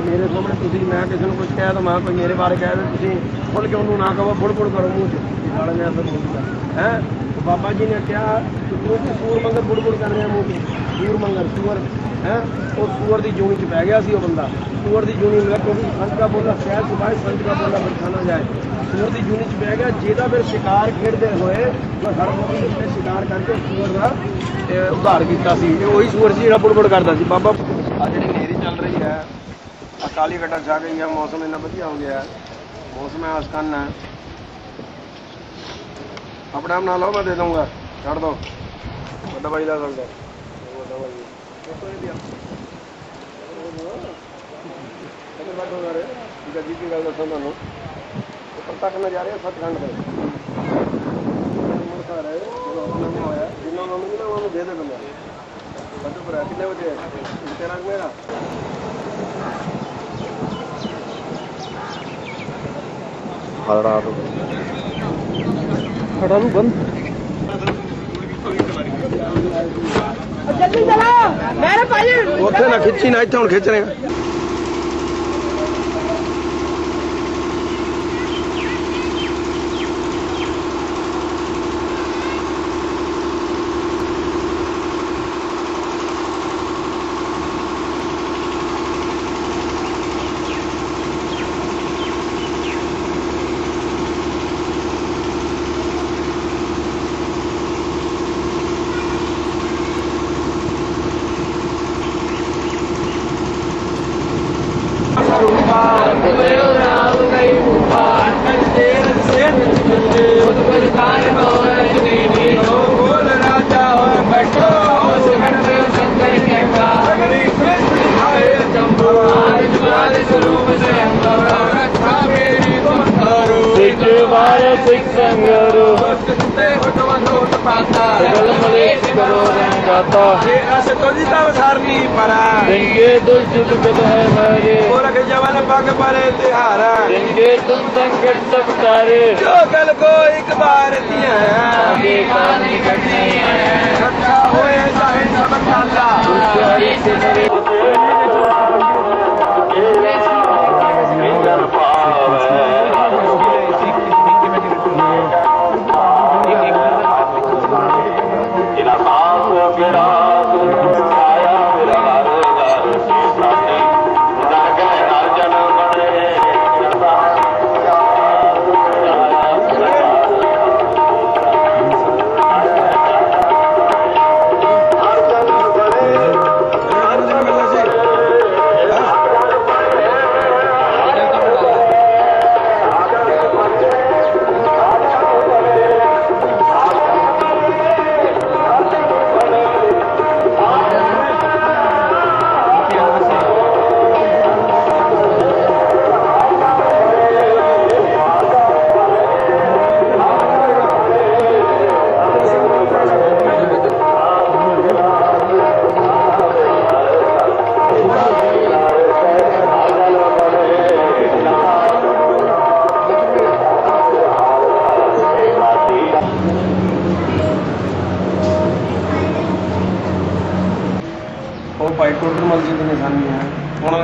ਮੇਰੇ ਸਾਹਮਣੇ ਤੁਸੀਂ, ਮੈਂ ਕਿਸੇ ਨੂੰ ਕੁਝ ਕਹਿ ਤਾਂ ਮੈਂ ਕੋਈ ਮੇਰੇ ਬਾਰੇ ਕਹਿ ਦੇ ਤੁਸੀਂ ਖੁੱਲ ਕੇ ਉਹਨੂੰ ਨਾ ਕਹੋ, ਬੁੜਬੁੜ ਕਰੋ ਮੂੰਹ 'ਚ। ਵੀ ਸਾਲੇ ਅਸਰ ਬੋਲਦਾ ਹੈ? ਬਾਬਾ ਜੀ ਨੇ ਕਿਹਾ, ਤੂੰ ਕੀ ਸੂਰ ਮੰਗਰ ਬੁੜਬੁੜ ਕਰ ਰਿਹਾ ਮੂੰਹ 'ਚ ਸੂਰ ਮੰਗਰ ਸੂਰ, ਹੈ? ਉਹ ਸੂਰ ਦੀ ਜੂਣੀ 'ਚ ਪੈ ਗਿਆ ਸੀ ਉਹ ਬੰਦਾ। ਸੂਰ ਦੀ ਜੂਣੀ ਲੱਗ ਕਿਉਂਕਿ ਸੰਤ ਦਾ ਬੋਲਾ, ਸ਼ਹਿਰ ਸੁਭਾਏ ਸੰਤ ਦਾ ਬੋਲਾ ਬਰਖਾਨਾ ਜਾਏ। ਸੂਰ ਦੀ ਜੂਣੀ 'ਚ ਪੈ ਗਿਆ, ਜਿਹਦਾ ਫਿਰ ਸ਼ਿਕਾਰ ਖੇਡਦੇ ਹੋਏ ਉਹ ਹਰ ਮੌਕੇ ਤੇ ਸ਼ਿਕਾਰ ਕਰਕੇ ਸੂਰ ਦਾ ਉਧਾਰ ਕੀਤਾ ਸੀ। ਇਹ ਉਹੀ ਸੂਰ ਸੀ ਜਿਹੜਾ ਬੁੜਬੁੜ ਕਰਦਾ ਸੀ। ਬਾਬਾ ਆ ਜਿਹੜੀ ਨੇਰੀ ਚੱਲ ਰਹੀ ਹੈ ਅਕਾਲੀ ਘਟਾ ਛਾ ਗਈ ਹੈ, ਮੌਸਮ ਇੰਨਾ ਵਧੀਆ ਹੋ ਗਿਆ ਹੈ। ਮੌਸਮ ਹੈ ਅਸਕਨ ਹੈ ਆਪਣਾ ਆਪ ਨਾ ਲਓ, ਮੈਂ ਦੇ ਦਊਂਗਾ। ਛੱਡ ਦੋ। ਵੱਡਾ ਬਾਈ ਦਾ ਸਕਦਾ ਵੱਡਾ ਬਾਈ ਅਗਰ ਬੈਠੋ ਯਾਰ ਠੀਕ ਹੈ ਜੀ ਕੀ ਗੱਲ ਦੱਸਾਂ ਤੁਹਾਨੂੰ ਉੱਪਰ ਤੱਕ ਨਜ਼ਾਰੇ ਆ ਸੱਚਖੰਡ ਦੇ ਮੁੜਦਾ ਰਹੇ ਜਦੋਂ ਆਪਣਾ ਨਹੀਂ ਹੋਇਆ ਜਿੰਨਾ ਨੂੰ ਮਿਲਣਾ ਉਹਨੂੰ ਦੇ ਦੇ ਬੰਦਾ ਬੱਟੂ ਭਰਾ ਕਿੰਨੇ ਵਜੇ ਤੇਰਾ ਕਿ ਮੇਰਾ खड़ा रू बंद ਉੱਥੇ ਨਾ ਖਿੱਚੀ ਨਾ ਇੱਥੇ ਹੁਣ ਖਿੱਚ ਰਹੇ ਆ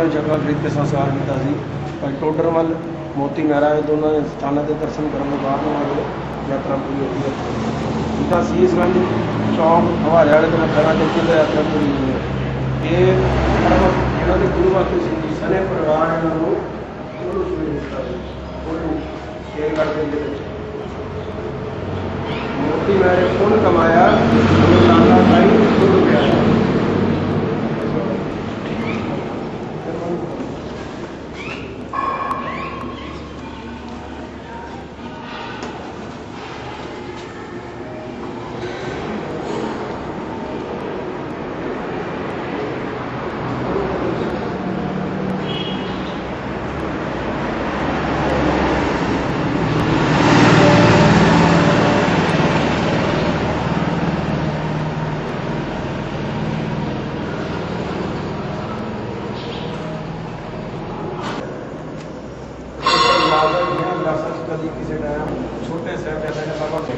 ਉਹਨਾਂ ਨੇ ਜਗ੍ਹਾ ਖਰੀਦ ਕੇ ਸੰਸਕਾਰ ਕੀਤਾ ਸੀ। ਭਾਈ ਟੋਡਰਮਲ ਮੋਤੀ ਮਹਿਰਾ ਇਹ ਦੋਨਾਂ ਦੇ ਸਥਾਨਾਂ ਤੇ ਦਰਸ਼ਨ ਕਰਨ ਤੋਂ ਬਾਅਦ ਉਹਨਾਂ ਦੀ ਯਾਤਰਾ ਪੂਰੀ ਹੋਈ ਹੈ। ਜਿੱਦਾਂ ਸੀਸਗੰਜ ਚੌਂਕ ਹਵਾਰੇ ਵਾਲੇ ਤੋਂ ਖੜਾ ਚੱਕੀ ਦਾ ਯਾਤਰਾ ਪੂਰੀ ਹੋਈ ਹੈ। ਇਹ ਇਹਨਾਂ ਦੇ ਗੁਰੂ ਵਾਸਤੇ ਸੀ ਸਨੇ ਪਰਿਵਾਰ ਇਹਨਾਂ ਨੂੰ ਉਹਨੂੰ ਸੂਈ ਦਿੱਤਾ ਸੀ। ਉਹਨੂੰ ਸ਼ੇਰ ਕਰਦੇ ਦੇ ਵਿੱਚ। ਮੋਤੀ ਮਹਿਰੇ ਪੁੰਨ ਕਮਾਇਆ ਉਹ ਲਾਲਾ ਭਾਈ ਗੁਰੂ ਗਿਆ ਕਦੀ ਕਿਸੇ ਟਾਈਮ ਛੋਟੇ ਸਾਹਿਬਜ਼ਾਦੇ ਨੇ ਬਾਬਾ ਸਿੰਘ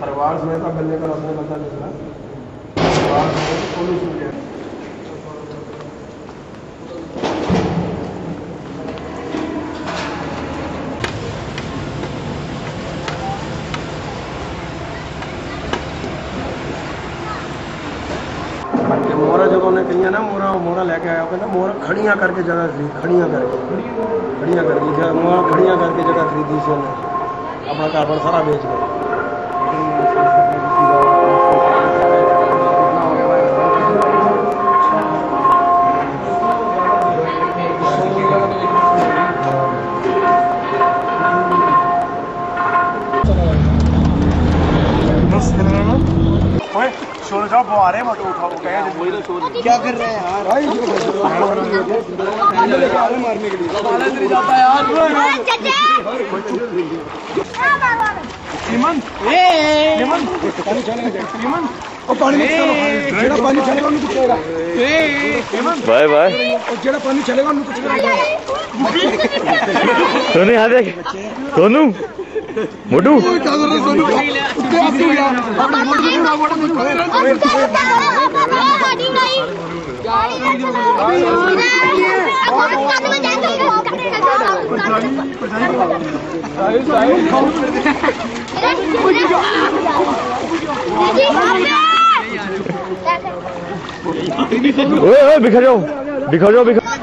ਪਰਿਵਾਰ ਸਮੇਤ ਤਾਂ ਬੰਦੇ ਕੋਲ ਆਪਣੇ ਬੰਦਾ ਨਿਕਲਾ ਪਰਿਵਾਰ ਸਮੇਤ ਕੋਲੋਂ ਸੁਣ ਗਿਆ ਤੇ ਮੋਹਰਾ ਜਦੋਂ ਉਹਨੇ ਕਹੀਆਂ ਨਾ ਮੋਹਰਾ ਮੋਹਰਾ ਲੈ ਕੇ ਆਇਆ ਉਹ ਕਹਿੰਦਾ ਮੋਹਰਾ ਖੜੀਆਂ ਕਰਕੇ ਜਗ੍ਹਾ ਖਰੀਦ ਖੜੀਆਂ ਕਰਕੇ ਖੜੀਆਂ ਕਰਕੇ ਜਗ੍ਹਾ ਮੋਹਰਾ ਖੜੀਆਂ शराब बुआ रहे फ़ोटो उठाओ। क्या कर रहे हैं? यार हाँ, भाई। मारने के लिए। जाता है यार हाँ, लीमन लीमन पानी चलेगा लीमन और पानी जेड़ा पानी चलेगा उन्हें कुछ होगा लीमन बाय बाय। और जेड़ा पानी चलेगा उन्हें कुछ होगा सोनू यहाँ देख। सोनू। सोनू ना ऊपर नीचे के बेस में चल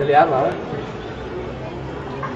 Ele é lá.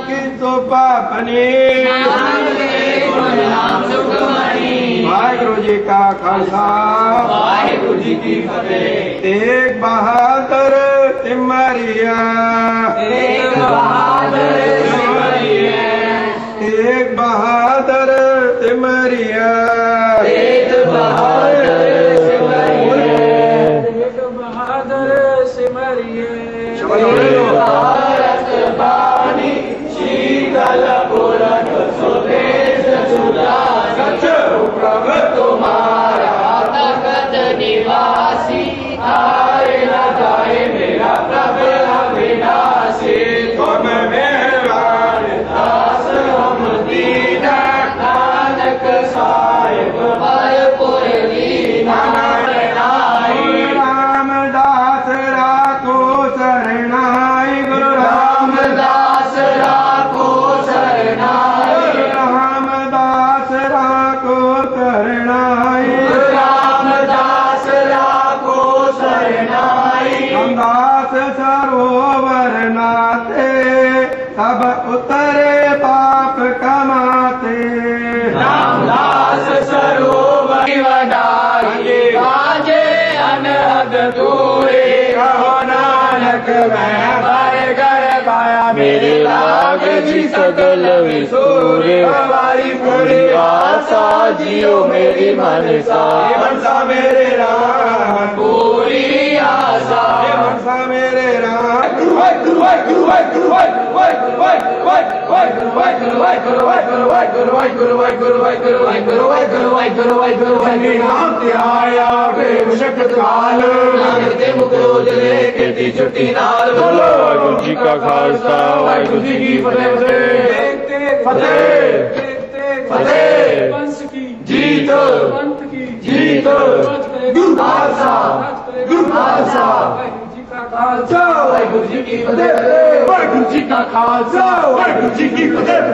के तो सोपापने वाहेगुरु जी का खालसा। वाहेगुरु जी की फतेह। तेग बहादुर तिमरिया एक बहादुर तिमरिया तेग बहादुर तिमरिया तेग बहादुर तिमरिया बहादुर सिमरिया। कैलास सरोवर नाते सब उतरे पाप कमाते रामदास सरोवर वडारिए बाजे अनहद दूरे कहो नानक मैं पर कर पाया मेरे लाग जी सगल विसूरे हमारी पूरी आशा जियो मेरी मनसा मनसा मेरे राम ਵਾਹਿਗੁਰੂ ਵਾਹਿਗੁਰੂ ਵਾਹਿਗੁਰੂ ਵਾਹਿਗੁਰੂ ਵਾਹਿਗੁਰੂ ਵਾਹਿਗੁਰੂ ਵਾਹਿਗੁਰੂ ਵਾਹਿਗੁਰੂ ਵਾਹਿਗੁਰੂ ਵਾਹਿਗੁਰੂ ਵਾਹਿਗੁਰੂ ਵਾਹਿਗੁਰੂ ਵਾਹਿਗੁਰੂ ਵਾਹਿਗੁਰੂ ਵਾਹਿਗੁਰੂ ਵਾਹਿਗੁਰੂ ਵਾਹਿਗੁਰੂ ਨਾਮ ਤੇ ਆਇਆ ਬੇਸ਼ੱਕ ਕਾਲ ਨਾਨਕ ਦੇ ਮੁਖ ਰੋਜ ਲੈ ਕੇ ਦੀ ਛੁੱਟੀ ਨਾਲ ਬੋਲੋ ਵਾਹਿਗੁਰੂ ਜੀ ਕਾ ਖਾਲਸਾ ਵਾਹਿਗੁਰੂ ਜੀ ਕੀ ਫਤਿਹ ਫਤਿਹ ਫਤਿਹ ਫਤਿਹ ਜੀ ਜੀਤ ਪੰਥ ਕੀ ਜੀਤ ਗੁਰੂ ਖਾਲਸਾ ਵਾਹਿਗੁਰੂ ਜੀ ਕੀ ਫਤਿਹ। ਵਾਹਿਗੁਰੂ ਜੀ ਕਾ ਖਾਲਸਾ ਵਾਹਿਗੁਰੂ ਜੀ ਕੀ ਫਤਿਹ।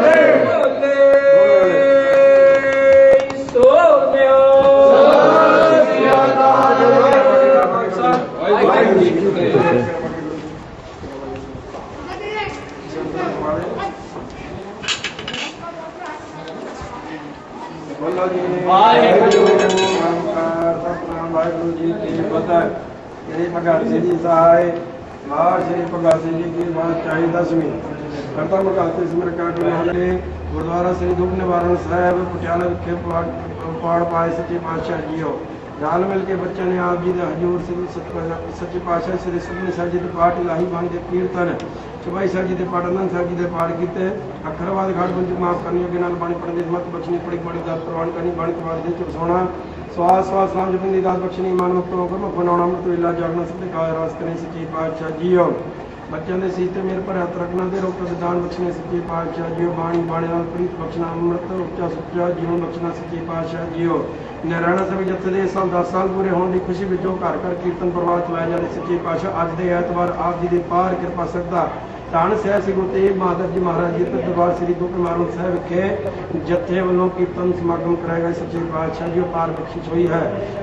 ਸਹਾਇ ਮਾਰ ਸ੍ਰੀ ਭਗਤ ਸਿੰਘ ਜੀ ਕੀ ਬਾਤ ਚਾਹੀ ਦਸਵੀਂ। ਕਰਤਾ ਭਗਤ ਸਿਮਰ ਕਾਟ ਮਹਲੇ ਗੁਰਦੁਆਰਾ ਸ੍ਰੀ ਦੁੱਖ ਨਿਵਾਰਨ ਸਾਹਿਬ, ਪਟਿਆਲਾ ਵਿਖੇ ਪਾੜ ਪਾਏ ਸੱਚੇ ਪਾਤਸ਼ਾਹ ਜੀਓ ਨਾਲ ਮਿਲ ਕੇ ਬੱਚਿਆਂ ਨੇ ਆਪ ਜੀ ਦੇ ਹਜੂਰ ਸ੍ਰੀ ਸੱਚੇ ਪਾਤਸ਼ਾਹ ਸ੍ਰੀ ਸੁਖਮਨੀ ਸਾਹਿਬ ਜੀ ਦੇ ਪਾਠ ਲਾਹੀ ਬਾਣੀ ਦੇ ਕੀਰਤਨ, ਚੁਬਾਈ ਸਾਹਿਬ ਜੀ ਦੇ ਪਾਠ, ਅਨੰਦ ਸਾਹਿਬ ਜੀ ਦੇ ਪਾਠ ਕੀਤੇ। ਅੱਖਰਵਾਦ ਘਾਟ ਬੰਜ ਮਾਫ ਕਰਨੀ ਅੱਗੇ ਨਾਲ ਬਾਣੀ ਪੜਨ ਦੀ ਹਿੰਮਤ ਬਖਸ਼ਣੀ ਪੜੀ ਬੜੀ ਦਾਤ ਪ੍ਰਵਾਨ ਕਰਨੀ, ਬਾਣੀ ਤੋਂ ਦੇ ਚ ਸਵਾਸ ਸਵਾਸ ਨਾਮ ਜਪਣ ਦਾਤ ਬਖਸ਼ਣੀ, ਮਨ ਮੁਕਤ ਹੋ ਗੁਰਮੁਖ ਬਣਾਉਣਾ ਅੰਮ੍ਰਿਤ ਵੇਲਾ ਜਾਗਣਾ ਸਭ ਕਾਇ ਰਾਸ ਕਰੇ ਸੱਚੇ ਪਾਤਸ਼ਾਹ ਜੀਓ। ਬੱਚਿਆਂ ਦੇ ਸੀਸ ਤੇ ਮੇਰੇ ਪਰ ਹੱਥ ਰੱਖਣਾ ਦੇ ਰੋਕ ਦਾਨ ਬਖਸ਼ਣੇ, ਸੱਚੇ ਪਾਤਸ਼ਾਹ ਜੀਓ। ਬਾਣੀ ਬਾਣੇ ਨਾਲ ਪ੍ਰੀਤ ਬਖਸ਼ਣਾ, ਅੰਮ੍ਰਿਤ, ਉੱਚਾ ਸੁੱਚਾ ਜੀਵਨ ਬਖਸ਼ਣਾ, ਸੱਚੇ ਪਾਤਸ਼ਾਹ ਜੀਓ। ਨਾਰਾਇਣ ਸਭੇ ਜੱਥੇ ਦੇ ਸਾਲ 10 ਸਾਲ ਪੂਰੇ ਹੋਣ ਦੀ ਖੁਸ਼ੀ ਵਿੱਚੋਂ ਘਰ ਘਰ ਕੀਰਤਨ ਪ੍ਰਵਾਹ ਚਲਾਏ ਜਾ ਰਹੇ, ਸੱਚੇ ਪਾਤਸ਼ਾਹ ਅੱਜ ਦੇ ਐਤਵਾਰ ਆਪ ਜੀ ਦੇ ਪਾਰ ਕਿਰਪਾ ਸਰਦਾ ਧੰਨ ਸਹਿ ਸ੍ਰੀ ਗੁਰੂ ਤੇਗ ਬਹਾਦਰ ਜੀ ਮਹਾਰਾਜ ਜੀ ਦੇ ਦਰਬਾਰ ਸ੍ਰੀ ਦੁੱਖ ਨਿਵਾਰਨ ਸਾਹਿਬ ਵਿਖੇ ਜੱਥੇ ਵੱਲੋਂ ਕੀਰਤਨ ਸਮਾਗਮ ਕਰਾਇਆ ਗਿਆ। ਸੱਚੇ ਪਾਤਸ਼ਾਹ ਜੀ ਪਾਰ ਬਖਸ਼ਿਸ਼ ਹੋਈ ਹੈ।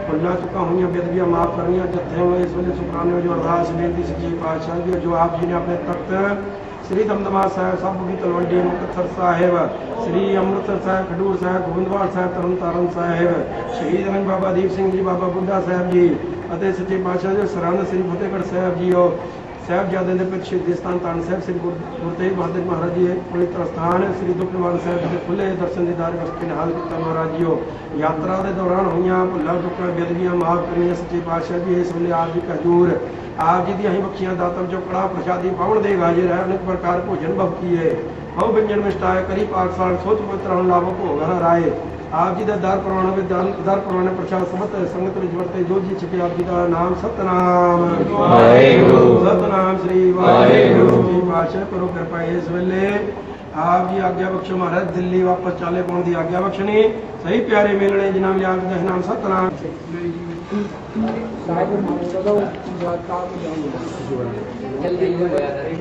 ਭੁੱਲਾਂ ਚੁੱਕਾ ਹੋਈਆਂ ਬੇਦਬੀਆਂ ਮਾਫ ਕਰਨੀਆਂ, ਜੱਥੇ ਵੱਲੋਂ ਇਸ ਵੇਲੇ ਸੁਖਰਾਨੇ ਜੋ ਅਰਦਾਸ ਬੇਨਤੀ ਸੱਚੇ ਪਾਤਸ਼ਾਹ ਜੀ ਜੋ ਆਪ ਜੀ ਨੇ ਆਪਣੇ ਤਖਤ ਸ੍ਰੀ ਦਮਦਮਾ ਸਾਹਿਬ ਸਭ ਵੀ ਤਲਵੰਡੀ ਮੁਕਤਸਰ ਸਾਹਿਬ, ਸ੍ਰੀ ਅੰਮ੍ਰਿਤਸਰ ਸਾਹਿਬ, ਖਡੂਰ ਸਾਹਿਬ, ਗੋਬਿੰਦਵਾਲ ਸਾਹਿਬ, ਤਰਨਤਾਰਨ ਸਾਹਿਬ, ਸ਼ਹੀਦ ਰੰਗ ਬਾਬਾ ਦੀਪ ਸਿੰਘ ਜੀ, ਬਾਬਾ ਬੁੱਢਾ ਸਾਹਿਬ ਜੀ ਅਤੇ ਸੱਚੇ ਪਾਤਸ਼ਾਹ ਜੀ ਸਰਹੰਦ ਸ੍ਰੀ ਫਤਿਹਗੜ੍ਹ ਸਾਹਿਬ ਜੀ ਜੀਓ। ਸਾਹਿਬਜ਼ਾਦੇ ਦੇ ਪਿੱਛੇ ਸ਼ਹੀਦੀ ਤਾਨ ਸਾਹਿਬ ਸ੍ਰੀ ਗੁਰੂ ਤੇਗ ਬਹਾਦਰ ਮਹਾਰਾਜ ਜੀ ਪਵਿੱਤਰ ਸਥਾਨ ਸ੍ਰੀ ਦੁੱਖ ਸਾਹਿਬ ਦੇ ਖੁੱਲੇ ਦਰਸ਼ਨ ਦੀਦਾਰ ਕਰਕੇ ਨਿਹਾਲ ਕੀਤਾ ਮਹਾਰਾਜ ਜੀਓ। ਯਾਤਰਾ ਦੇ ਦੌਰਾਨ ਹੋਈਆਂ ਭੁੱਲਾਂ ਚੁੱਕਾਂ ਬੇਦਬੀਆਂ, ਮਾਫ ਕਰਨੀਆਂ ਸੱਚੇ ਪਾਤਸ਼ਾਹ ਜੀ ਇਸ ਵੇਲੇ ਆਪ ਜੀ ਹਜ਼ੂਰ ਆਪ ਜੀ ਦੀਆਂ ਹੀ ਬਖਸ਼ੀਆਂ ਦਾਤਮ ਜੋ ਕੜਾ ਪ੍ਰਸ਼ਾਦੀ ਪਾਵਨ ਦੇ ਗਾਜੇ ਰਹਿ ਪ੍ਰਕਾਰ ਭੋਜਨ ਭਗਤੀਏ ਹਉ ਵਿਅੰਜਨ ਮਿਸ਼ਟਾਏ ਕਰੀ ਪਾਕ ਸਾਲ ਸੋਚ ਪਵਿੱਤਰ ਹਣ ਲਾਭ ਭੋਗ ਹਰ ਆਪ ਜੀ ਦਾ ਦਰ ਪ੍ਰਵਾਨ ਵਿੱਚ ਦਰ ਦਰ ਪ੍ਰਵਾਨ ਪ੍ਰਸ਼ਾਦ ਸਮਤ ਸੰਗਤ ਵਿੱਚ ਵਰਤੇ ਜੋ ਜੀ ਛਕੇ ਆਪ ਜੀ ਦਾ ਨਾਮ ਸਤਨਾਮ। ਵਾਹਿਗੁਰੂ। ਸਤਨਾਮ ਸ੍ਰੀ ਵਾਹਿਗੁਰੂ ਜੀ ਪਾਤਸ਼ਾਹ ਕਰੋ ਕਿਰਪਾ ਇਸ ਵੇਲੇ। ਆਪ ਜੀ ਆਗਿਆ ਬਖਸ਼ੋ ਮਹਾਰਾਜ ਦਿੱਲੀ ਵਾਪਸ ਚਾਲੇ ਪਾਉਣ ਦੀ ਆਗਿਆ ਬਖਸ਼ਣੀ। ਸਹੀ ਪਿਆਰੇ ਮਿਲਣੇ ਜਿਨ੍ਹਾਂ ਵੀ ਆਪ ਜੀ ਦਾ ਨਾਮ ਸਤਨਾਮ। ਜਲਦੀ ਹੋ ਗਿਆ